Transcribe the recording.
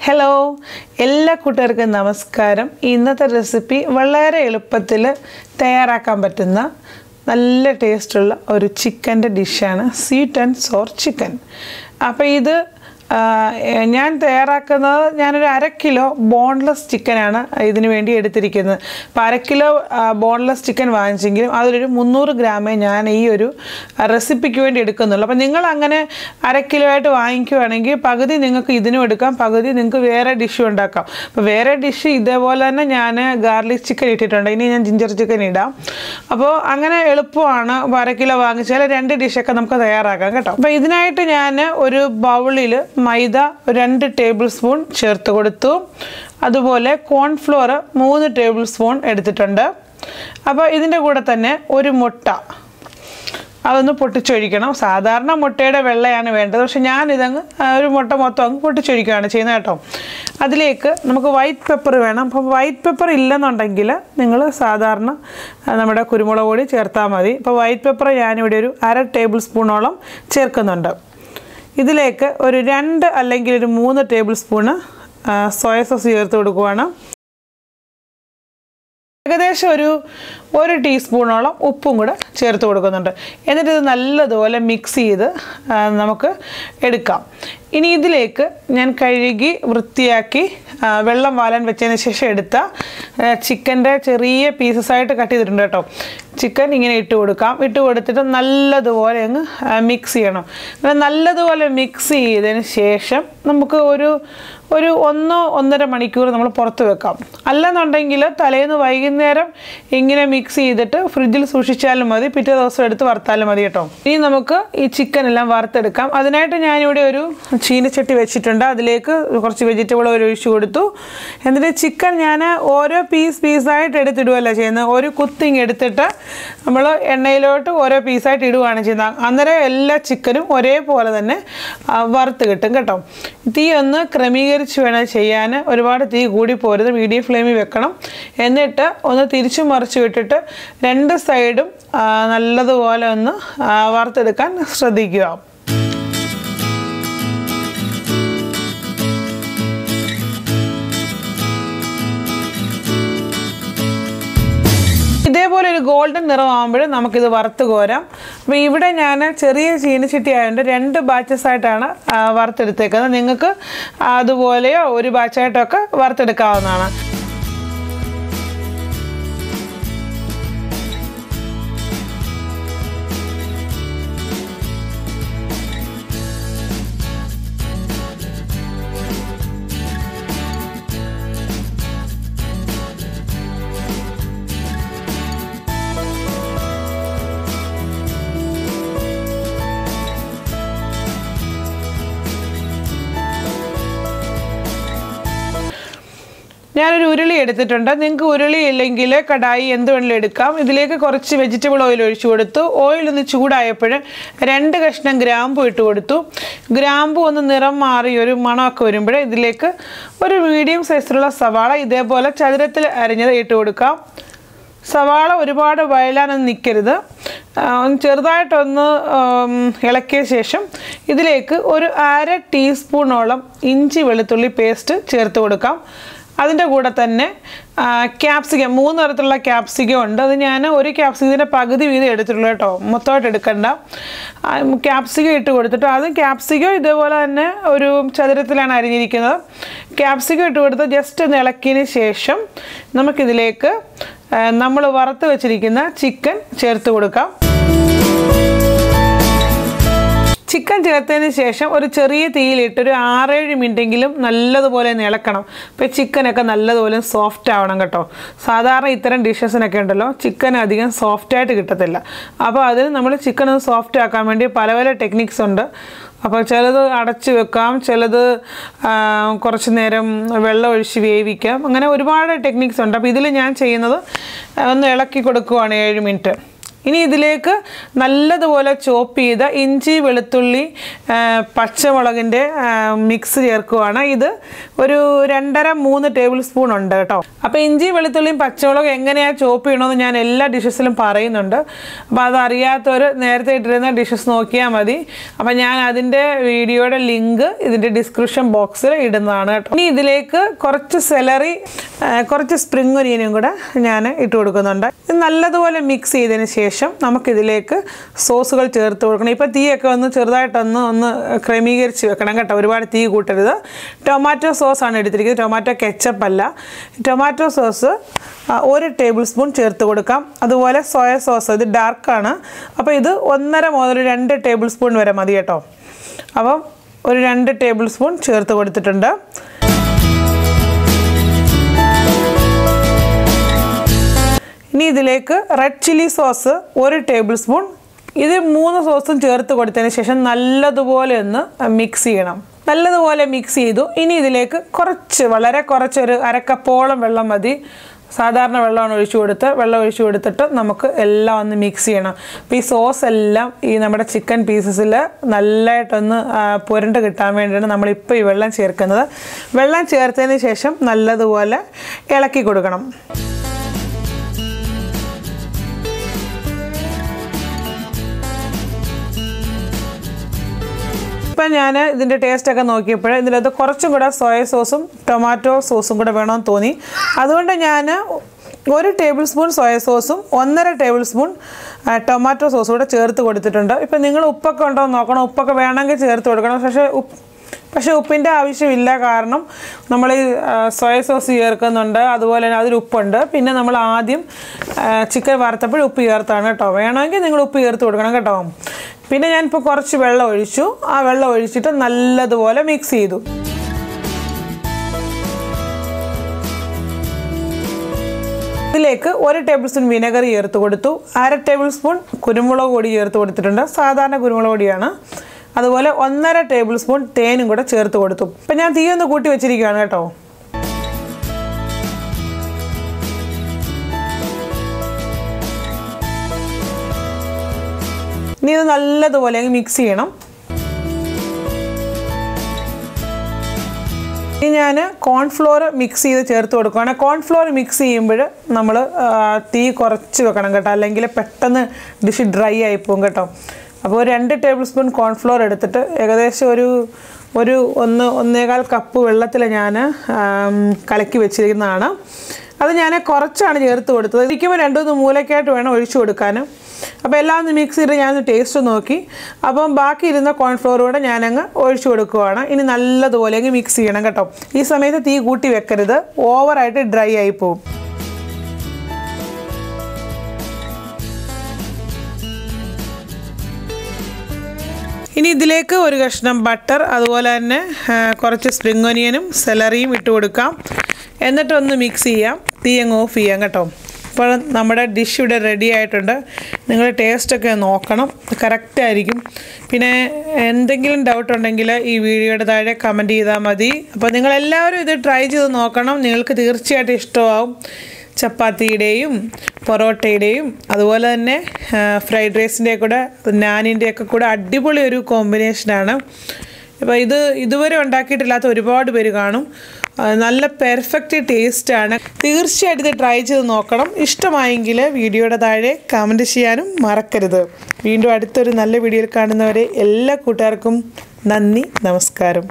Hello എല്ലാ കൂട്ടുകാർക്കും നമസ്കാരം. ഇന്നത്തെ റെസിപ്പി വളരെ എളുപ്പത്തിൽ തയ്യാറാക്കാൻ പറ്റുന്ന നല്ല ടേസ്റ്റുള്ള ഒരു ചിക്കന്റെ ഡിഷാണ് സ്വീറ്റ് ആൻഡ് സോർ ചിക്കൻ അപ്പോൾ ഇത് ഞാൻ തയ്യാറാക്കുന്നത് ഞാനൊരു അര കിലോ ബോൺലെസ് ചിക്കനാണ് ഇതിനു വേണ്ടി എടുത്തിരിക്കുന്നത്. അപ്പോൾ അര കിലോ ബോൺലെസ് ചിക്കൻ വാങ്ങിച്ചെങ്കിലും അതിലൊരു മുന്നൂറ് ഗ്രാമേ ഞാൻ ഈ ഒരു റെസിപ്പിക്ക് വേണ്ടി എടുക്കുന്നുള്ളൂ. അപ്പോൾ നിങ്ങൾ അങ്ങനെ അര കിലോ ആയിട്ട് വാങ്ങിക്കുകയാണെങ്കിൽ പകുതി നിങ്ങൾക്ക് ഇതിനും എടുക്കാം പകുതി നിങ്ങൾക്ക് വേറെ ഡിഷ് ഉണ്ടാക്കാം. അപ്പോൾ വേറെ ഡിഷ് ഇതേപോലെ തന്നെ ഞാൻ ഗാർലിക് ചിക്കൻ ഇട്ടിട്ടുണ്ട്. ഇനി ഞാൻ ജിഞ്ചർ ചിക്കൻ ഇടാം. അപ്പോൾ അങ്ങനെ എളുപ്പമാണ് അര കിലോ വാങ്ങിച്ചാൽ രണ്ട് ഡിഷൊക്കെ നമുക്ക് തയ്യാറാക്കാം കേട്ടോ. അപ്പോൾ ഇതിനായിട്ട് ഞാൻ ഒരു ബൗളിൽ മൈദ രണ്ട് ടേബിൾ സ്പൂൺ ചേർത്ത് കൊടുത്തു. അതുപോലെ കോൺഫ്ലോർ മൂന്ന് ടേബിൾ സ്പൂൺ എടുത്തിട്ടുണ്ട്. അപ്പോൾ ഇതിന്റെ കൂടെ തന്നെ ഒരു മുട്ട. അതൊന്ന് പൊട്ടിച്ചൊഴിക്കണം. സാധാരണ മുട്ടയുടെ വെള്ളയാണ് വേണ്ടത്. പക്ഷെ ഞാനിതങ്ങ് ഒരു മുട്ട മൊത്തം അങ്ങ് പൊട്ടിച്ചൊഴിക്കുകയാണ് ചെയ്യുന്നത് കേട്ടോ. അതിലേക്ക് നമുക്ക് വൈറ്റ് പെപ്പർ വേണം. അപ്പം വൈറ്റ് പെപ്പർ ഇല്ലെന്നുണ്ടെങ്കിൽ നിങ്ങൾ സാധാരണ നമ്മുടെ കുരുമുളക് പൊടി ചേർത്താൽ മതി. ഇപ്പോൾ വൈറ്റ് പെപ്പർ ഞാനിവിടെ ഒരു അര ടേബിൾ സ്പൂണോളം ചേർക്കുന്നുണ്ട്. ഇതിലേക്ക് ഒരു രണ്ട് അല്ലെങ്കിൽ ഒരു മൂന്ന് ടേബിൾ സ്പൂണ് സോയ സോസ് ചേർത്ത് കൊടുക്കുവാണ്. ഏകദേശം ഒരു ഒരു ടീസ്പൂണോളം ഉപ്പും കൂടെ ചേർത്ത് കൊടുക്കുന്നുണ്ട്. എന്നിട്ട് ഇത് നല്ലതുപോലെ മിക്സ് ചെയ്ത് നമുക്ക് എടുക്കാം. ഇനി ഇതിലേക്ക് ഞാൻ കഴുകി വൃത്തിയാക്കി വെള്ളം വാലാൻ വെച്ചതിന് ശേഷം എടുത്ത ചിക്കന്റെ ചെറിയ പീസസ് ആയിട്ട് കട്ട് ചെയ്തിട്ടുണ്ട് കേട്ടോ. ചിക്കൻ ഇങ്ങനെ ഇട്ട് കൊടുക്കാം. ഇട്ട് കൊടുത്തിട്ട് നല്ലതുപോലെ അങ്ങ് മിക്സ് ചെയ്യണം. അങ്ങനെ നല്ലതുപോലെ മിക്സ് ചെയ്തതിന് ശേഷം നമുക്ക് ഒരു ഒരു ഒന്നോ ഒന്നര മണിക്കൂർ നമ്മൾ പുറത്ത് വെക്കാം. അല്ലെന്നുണ്ടെങ്കിൽ തലേന്ന് വൈകുന്നേരം ഇങ്ങനെ മിക്സ് ചെയ്തിട്ട് ഫ്രിഡ്ജിൽ സൂക്ഷിച്ചാലും മതി പിറ്റേ ദിവസം എടുത്ത് വറുത്താലും മതി കേട്ടോ. ഇനി നമുക്ക് ഈ ചിക്കൻ എല്ലാം വറുത്തെടുക്കാം. അതിനായിട്ട് ഞാനിവിടെ ഒരു ചീനച്ചട്ടി വെച്ചിട്ടുണ്ട്. അതിലേക്ക് കുറച്ച് വെജിറ്റബിൾ ഓയിൽ ഒഴിച്ചു കൊടുത്തു. എന്നിട്ട് ചിക്കൻ ഞാൻ ഓരോ പീസ് പീസായിട്ട് എടുത്തിടുകയല്ല ചെയ്യുന്നത്. ഒരു കുത്തിങ് എടുത്തിട്ട് നമ്മൾ എണ്ണയിലോട്ട് ഓരോ പീസായിട്ട് ഇടുകയാണ് ചെയ്യുന്നത്. അന്നേരം എല്ലാ ചിക്കനും ഒരേപോലെ തന്നെ വറുത്ത് കിട്ടും കേട്ടോ. തീ ഒന്ന് ക്രമീകരിച്ച് വേണം ചെയ്യാൻ ഒരുപാട് തീ കൂടി പോരുത്. മീഡിയം ഫ്ലെയിമിൽ വെക്കണം. എന്നിട്ട് ഒന്ന് തിരിച്ചു മറിച്ച് വിട്ടിട്ട് രണ്ട് സൈഡും നല്ലതുപോലെ ഒന്ന് വറുത്തെടുക്കാൻ ശ്രദ്ധിക്കുക. ഇതേപോലെ ഒരു ഗോൾഡൻ നിറമാകുമ്പോൾ നമുക്കിത് വറുത്ത് കോരാം. അപ്പോൾ ഇവിടെ ഞാൻ ചെറിയ ചീനിച്ചിട്ടി ആയതുകൊണ്ട് രണ്ട് ബാച്ചസ് ആയിട്ടാണ് വറുത്തെടുത്തേക്കുന്നത്. നിങ്ങൾക്ക് അതുപോലെയോ ഒരു ബാച്ചായിട്ടൊക്കെ വറുത്തെടുക്കാവുന്നതാണ്. ഞാനൊരു ഉരുളി എടുത്തിട്ടുണ്ട്. നിങ്ങൾക്ക് ഉരുളി ഇല്ലെങ്കിൽ കടായി എന്ത് വേണമെങ്കിലും എടുക്കാം. ഇതിലേക്ക് കുറച്ച് വെജിറ്റബിൾ ഓയിൽ ഒഴിച്ചു കൊടുത്തു. ഓയിൽ ഒന്ന് ചൂടായപ്പോൾ രണ്ട് കഷ്ണം ഗ്രാമ്പു ഇട്ട് കൊടുത്തു. ഗ്രാമ്പു ഒന്ന് നിറം മാറി ഒരു മണമൊക്കെ വരുമ്പോൾ ഇതിലേക്ക് ഒരു മീഡിയം സൈസിലുള്ള സവാള ഇതേപോലെ ചതുരത്തിൽ അരിഞ്ഞത് ഇട്ട് കൊടുക്കാം. സവാള ഒരുപാട് വയലാനൊന്നും നിൽക്കരുത് ചെറുതായിട്ടൊന്ന് ഇളക്കിയ ശേഷം ഇതിലേക്ക് ഒരു അര ടീസ്പൂണോളം ഇഞ്ചി വെളുത്തുള്ളി പേസ്റ്റ് ചേർത്ത് കൊടുക്കാം. അതിന്റെ കൂടെ തന്നെ ക്യാപ്സിക്കം മൂന്ന് തരത്തിലുള്ള ക്യാപ്സിക്കം ഉണ്ട്. അത് ഞാൻ ഒരു ക്യാപ്സിക്കത്തിന്റെ പകുതി വീതം എടുത്തിട്ടുള്ളൂ കേട്ടോ. മൊത്തമായിട്ട് എടുക്കണ്ട. ക്യാപ്സിക്കം ഇട്ട് കൊടുത്തിട്ട് അത് ക്യാപ്സിക്കം ഇതേപോലെ തന്നെ ഒരു ചതുരത്തിലാണ് അരിഞ്ഞിരിക്കുന്നത്. ക്യാപ്സിക്കം ഇട്ട് കൊടുത്ത് ജസ്റ്റ് ഒന്ന് ശേഷം നമുക്കിതിലേക്ക് നമ്മൾ വറുത്ത് വെച്ചിരിക്കുന്ന ചിക്കൻ ചേർത്ത് കൊടുക്കാം. ചിക്കൻ ചേർത്തതിന് ശേഷം ഒരു ചെറിയ തീയിലിട്ട് ഒരു ആറേഴ് മിനിറ്റെങ്കിലും നല്ലതുപോലെ നിളക്കണം. അപ്പോൾ ചിക്കനൊക്കെ നല്ലതുപോലെ സോഫ്റ്റ് ആവണം കേട്ടോ. സാധാരണ ഇത്തരം ഡിഷസിനൊക്കെ ഉണ്ടല്ലോ ചിക്കൻ അധികം സോഫ്റ്റായിട്ട് കിട്ടത്തില്ല. അപ്പോൾ അതിന് നമ്മൾ ചിക്കൻ ഒന്ന് സോഫ്റ്റ് ആക്കാൻ വേണ്ടി പല പല ടെക്നിക്സ് ഉണ്ട്. അപ്പോൾ ചിലത് അടച്ച് വെക്കാം ചിലത് കുറച്ച് നേരം വെള്ളം ഒഴിച്ച് വേവിക്കാം. അങ്ങനെ ഒരുപാട് ടെക്നിക്സ് ഉണ്ട്. അപ്പോൾ ഇതിൽ ഞാൻ ചെയ്യുന്നത് ഒന്ന് ഇളക്കി കൊടുക്കുവാണ് ഏഴ് മിനിറ്റ്. ഇനി ഇതിലേക്ക് നല്ലതുപോലെ ചോപ്പ് ചെയ്ത ഇഞ്ചി വെളുത്തുള്ളി പച്ചമുളകിന്റെ മിക്സ് ചേർക്കുവാണ്. ഇത് ഒരു രണ്ടര മൂന്ന് ടേബിൾ സ്പൂൺ ഉണ്ട് കേട്ടോ. അപ്പോൾ ഇഞ്ചി വെളുത്തുള്ളിയും പച്ചമുളകും എങ്ങനെയാണ് ചോപ്പ് ചെയ്യണമെന്ന് ഞാൻ എല്ലാ ഡിഷസിലും പറയുന്നുണ്ട്. അപ്പോൾ അതറിയാത്തവർ നേരത്തെ ഇട്ടിരുന്ന ഡിഷസ് നോക്കിയാൽ മതി. അപ്പോൾ ഞാൻ അതിന്റെ വീഡിയോയുടെ ലിങ്ക് ഇതിന്റെ ഡിസ്ക്രിപ്ഷൻ ബോക്സിൽ ഇടുന്നതാണ് കേട്ടോ. ഇനി ഇതിലേക്ക് കുറച്ച് സെലറി കുറച്ച് സ്പ്രിംഗ് ഒനിയനും കൂടെ ഞാൻ ഇട്ട് കൊടുക്കുന്നുണ്ട്. ഇത് നല്ലതുപോലെ മിക്സ് ചെയ്തതിന് ശേഷം നമുക്കിതിലേക്ക് സോസുകൾ ചേർത്ത് കൊടുക്കണം. ഇപ്പോൾ തീയൊക്കെ ഒന്ന് ചെറുതായിട്ടൊന്ന് ഒന്ന് ക്രമീകരിച്ച് വെക്കണം കേട്ടോ. ഒരുപാട് തീ കൂട്ടരുത്. ടൊമാറ്റോ സോസാണ് എടുത്തിരിക്കുന്നത്. ടൊമാറ്റോ കെച്ചപ്പ് അല്ല. ടൊമാറ്റോ സോസ് ഒരു ടേബിൾ സ്പൂൺ ചേർത്ത് കൊടുക്കാം. അതുപോലെ സോയ സോസ്. ഇത് ഡാർക്കാണ്. അപ്പോൾ ഇത് ഒന്നര മുതൽ രണ്ട് ടേബിൾ സ്പൂൺ വരെ മതി കേട്ടോ. അപ്പം ഒരു രണ്ട് ടേബിൾ സ്പൂൺ ചേർത്ത് കൊടുത്തിട്ടുണ്ട്. ഇനി ഇതിലേക്ക് റെഡ് ചില്ലി സോസ് ഒരു ടേബിൾ സ്പൂൺ ഇത് മൂന്ന് സോസും ചേർത്ത് കൊടുത്തതിന് ശേഷം നല്ലതുപോലെ ഒന്ന് മിക്സ് ചെയ്യണം. നല്ലതുപോലെ മിക്സ് ചെയ്തു. ഇനി ഇതിലേക്ക് കുറച്ച് വളരെ കുറച്ചൊരു അരക്കപ്പോളം വെള്ളം മതി. സാധാരണ വെള്ളമാണ് ഒഴിച്ചു കൊടുത്ത് വെള്ളം ഒഴിച്ചു കൊടുത്തിട്ട് നമുക്ക് എല്ലാം ഒന്ന് മിക്സ് ചെയ്യണം. അപ്പോൾ ഈ സോസ് എല്ലാം ഈ നമ്മുടെ ചിക്കൻ പീസസിൽ നല്ലതായിട്ടൊന്ന് പുരണ്ട് കിട്ടാൻ വേണ്ടിയാണ് നമ്മളിപ്പോൾ ഈ വെള്ളം ചേർക്കുന്നത്. വെള്ളം ചേർത്തതിന് ശേഷം നല്ലതുപോലെ ഇളക്കി കൊടുക്കണം. ഇപ്പം ഞാൻ ഇതിന്റെ ടേസ്റ്റൊക്കെ നോക്കിയപ്പോൾ ഇതിനകത്ത് കുറച്ചും കൂടെ സോയ സോസും ടൊമാറ്റോ സോസും കൂടെ വേണമെന്ന് തോന്നി. അതുകൊണ്ട് ഞാൻ ഒരു ടേബിൾ സ്പൂൺ സോയ സോസും ഒന്നര ടേബിൾ സ്പൂൺ ടൊമാറ്റോ സോസും കൂടെ ചേർത്ത് കൊടുത്തിട്ടുണ്ട്. ഇപ്പം നിങ്ങൾ ഉപ്പൊക്കെ ഉണ്ടോ എന്ന് നോക്കണം. ഉപ്പൊക്കെ വേണമെങ്കിൽ ചേർത്ത് കൊടുക്കണം. പക്ഷേ ഉപ്പ് പക്ഷേ ഉപ്പിന്റെ ആവശ്യമില്ല കാരണം നമ്മൾ ഈ സോയ സോസ് ചേർക്കുന്നുണ്ട്. അതുപോലെ തന്നെ അതിൽ ഉപ്പുണ്ട്. പിന്നെ നമ്മൾ ആദ്യം ചിക്കൻ വറുത്തപ്പോൾ ഉപ്പ് ചേർത്താണ് കേട്ടോ. വേണമെങ്കിൽ നിങ്ങൾ ഉപ്പ് ചേർത്ത് കൊടുക്കണം കേട്ടോ. പിന്നെ ഞാനിപ്പോൾ കുറച്ച് വെള്ളം ഒഴിച്ചു. ആ വെള്ളം ഒഴിച്ചിട്ട് നല്ലതുപോലെ മിക്സ് ചെയ്തു. ഇതിലേക്ക് ഒരു ടേബിൾ സ്പൂൺ വിനെഗർ ചേർത്ത് കൊടുത്തു. അര ടേബിൾ സ്പൂൺ കുരുമുളക് പൊടി ചേർത്ത് കൊടുത്തിട്ടുണ്ട്. സാധാരണ കുരുമുളക് പൊടിയാണ്. അതുപോലെ ഒന്നര ടേബിൾ സ്പൂൺ തേനും കൂടെ ചേർത്ത് കൊടുത്തു. ഇപ്പം ഞാൻ തീയൊന്ന് കൂട്ടി വെച്ചിരിക്കുകയാണ് കേട്ടോ. ഇനി ഇത് നല്ലതുപോലെ മിക്സ് ചെയ്യണം. ഇനി ഞാൻ കോൺഫ്ലോർ മിക്സ് ചെയ്ത് ചേർത്ത് കൊടുക്കുകയാണ് കോൺഫ്ലോർ മിക്സ് ചെയ്യുമ്പോൾ നമ്മൾ തീ കുറച്ച് വെക്കണം കേട്ടോ. അല്ലെങ്കിൽ പെട്ടെന്ന് ഡിഷ് ഡ്രൈ ആയി പോകും കേട്ടോ. അപ്പോൾ രണ്ട് ടേബിൾ സ്പൂൺ കോൺഫ്ലോർ എടുത്തിട്ട് ഏകദേശം ഒരു ഒരു ഒന്ന് ഒന്നേകാൽ കപ്പ് വെള്ളത്തിൽ ഞാൻ കലക്കി വെച്ചിരിക്കുന്നതാണ്. അത് ഞാൻ കുറച്ചാണ് ചേർത്ത് കൊടുത്തത്. ഇരിക്കുമ്പോൾ രണ്ടുമൂന്ന് മൂലക്കായിട്ട് വേണം ഒഴിച്ചു കൊടുക്കാനും. അപ്പോൾ എല്ലാം ഒന്ന് മിക്സ് ചെയ്ത് ഞാനൊന്ന് ടേസ്റ്റ് നോക്കി. അപ്പം ബാക്കി ഇരുന്ന കോൺഫ്ലോർ കൂടെ ഞാനങ്ങ് ഒഴിച്ചു കൊടുക്കുവാണ്. ഇനി നല്ലതുപോലെ അങ്ങ് മിക്സ് ചെയ്യണം കേട്ടോ. ഈ സമയത്ത് തീ കൂട്ടി വെക്കരുത്. ഓവറായിട്ട് ഡ്രൈ ആയി പോവും. ഇനി ഇതിലേക്ക് ഒരു കഷ്ണം ബട്ടർ അതുപോലെ തന്നെ കുറച്ച് സ്പ്രിംഗ് ഒനിയനും സെലറിയും ഇട്ട് കൊടുക്കാം. എന്നിട്ടൊന്ന് മിക്സ് ചെയ്യാം. തീ അങ്ങ് ഓഫ് ചെയ്യാം കേട്ടോ. ഇപ്പോൾ നമ്മുടെ ഡിഷ് ഇവിടെ റെഡി ആയിട്ടുണ്ട്. നിങ്ങൾ ടേസ്റ്റൊക്കെ നോക്കണം. കറക്റ്റ് ആയിരിക്കും. പിന്നെ എന്തെങ്കിലും ഡൗട്ട് ഉണ്ടെങ്കിൽ ഈ വീഡിയോയുടെ താഴെ കമന്റ് ചെയ്താൽ മതി. അപ്പോൾ നിങ്ങളെല്ലാവരും ഇത് ട്രൈ ചെയ്ത് നോക്കണം. നിങ്ങൾക്ക് തീർച്ചയായിട്ടും ഇഷ്ടമാവും. ചപ്പാത്തിയുടെയും പൊറോട്ടയുടെയും അതുപോലെ തന്നെ ഫ്രൈഡ് റൈസിന്റെ കൂടെ നാനിന്റെ കൂടെ അടിപൊളി ഒരു കോമ്പിനേഷനാണ് അപ്പോൾ ഇത് ഇതുവരെ ഉണ്ടാക്കിയിട്ടില്ലാത്ത ഒരുപാട് പേര് കാണും. നല്ല പെർഫെക്റ്റ് ടേസ്റ്റാണ് തീർച്ചയായിട്ടും ഇത് ട്രൈ ചെയ്ത് നോക്കണം. ഇഷ്ടമായെങ്കിൽ വീഡിയോയുടെ താഴെ കമന്റ് ചെയ്യാനും മറക്കരുത്. വീണ്ടും അടുത്തൊരു നല്ല വീഡിയോയിൽ കാണുന്നവരെ എല്ലാ കൂട്ടുകാർക്കും നന്ദി നമസ്കാരം.